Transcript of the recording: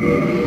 mm